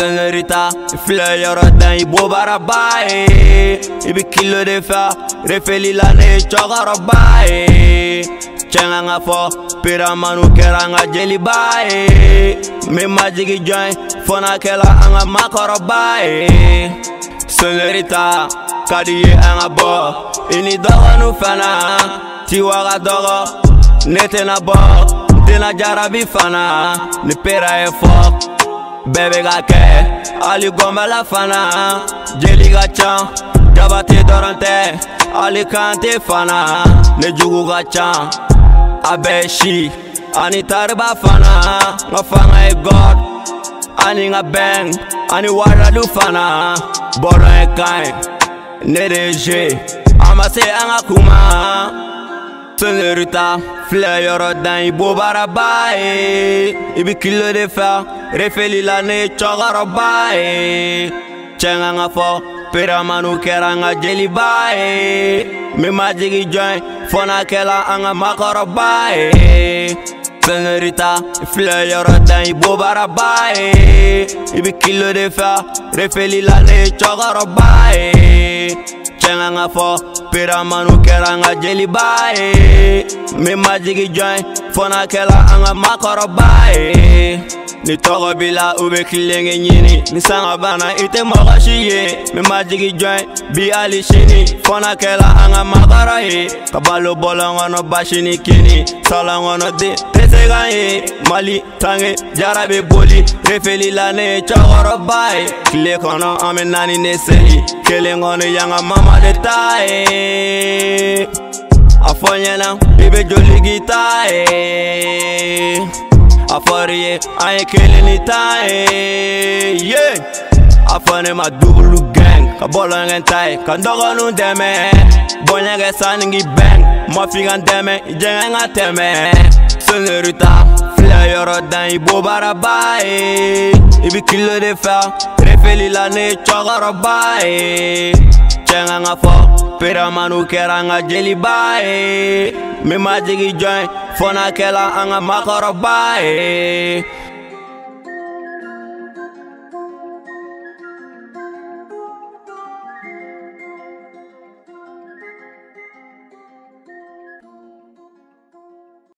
an ka makɔrɔba ye Senorita, fleur yɔrɔ dan i bo baaraba ye I bi kilo de fɛ refeli la ne ye cɛkɔrɔba ye Cɛ ŋa ŋa fɔ peramanu kɛra n ka jeliba ye Min ma jigi jɔn n'a kɛla an ka makɔrɔba ye di ye dɔgɔnu fana. Tiwa jarabi fana. Ni pera ye bɛɛ bɛ ka kɛ hali gɔnbala fana jeli ka ca jabate dɔrɔn tɛ hali kante fana ne jugu ka ca a bɛɛ si ani tariba fana n ka fanga ye god ani n ka bɛn ani waradu fana bɔdɔn ye kan ye ne de ye ze a ma se an ka kuma Senorita, filɛ yɔrɔ dan i bo baaraba ye I bi kilo de fɛ refeli la ne ye cɛkɔrɔba ye Cɛ ŋa ŋa fɔ peramanu kɛra n ka jeliba ye Min ma jigi jɔn fɔ n'a kɛla an ka ye dan i bo baaraba ye kilo de fɛ refeli la ne ye ye Cɛ ŋa ŋa fɔ peramanu kɛra n ka jeliba ye Min ma jigi jɔn fɔ n'a kɛla an ka makɔrɔba ye ni tɔgɔ b'i la u bɛ kilenge ɲini ni sanga banna i tɛ mɔgɔ si ye min ma jigi jɔn bi hali sini fɔ n'a kɛla an ka makɔrɔ ye. Ka balo bɔlɔn kɔnɔ basi ni kini. Salon kɔnɔ den tɛ se kan ye mali tange jara bɛ boli. Refeli la ne ye cɛkɔrɔba ye tile kɔnɔ an bɛ naani ne seli kelen kɔnɔ yan ka mama de ta ye a fɔ n ɲɛna i bɛ joli k'i ta ye a fɔr'i ye an ye kelen ni tan ye ye a fɔ ne ma double gang ka bɔlɔnkɛ ta ye ka n dɔgɔnu dɛmɛ bonya kɛ sanni k'i bɛn ma f'i ka n dɛmɛ i jɛngɛ ka tɛmɛ senorita filɛ yɔrɔ dan i bo baaraba ye i bi kilo de fɛ refeli la ne ye cɛkɔrɔba ye cɛ ŋa ŋa fɔ peramanu kɛra n ka jeliba ye min ma jigi jɔn fɔ n'a kɛla an ka makɔrɔba ye